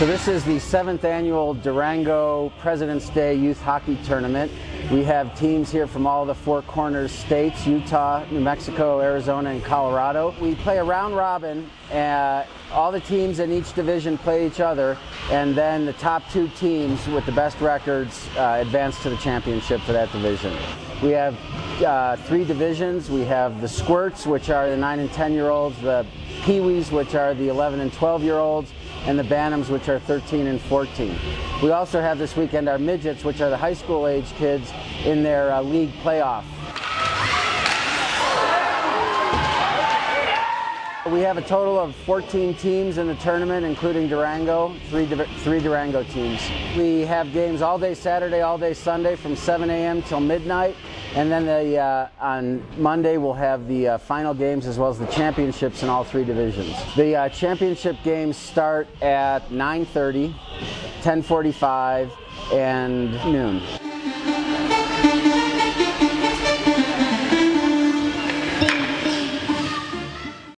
So this is the seventh annual Durango President's Day Youth Hockey Tournament. We have teams here from all the Four Corners states, Utah, New Mexico, Arizona, and Colorado. We play a round robin. Uh, all the teams in each division play each other, and then the top two teams with the best records uh, advance to the championship for that division. We have uh, three divisions. We have the Squirts, which are the 9 and 10 year olds, the Peewees, which are the 11 and 12 year olds, and the Bantams, which are 13 and 14. We also have this weekend our Midgets, which are the high school age kids in their uh, league playoff. We have a total of 14 teams in the tournament, including Durango, three, three Durango teams. We have games all day Saturday, all day Sunday from 7 a.m. till midnight. And then the, uh, on Monday, we'll have the uh, final games as well as the championships in all three divisions. The uh, championship games start at 9.30, 10.45, and noon.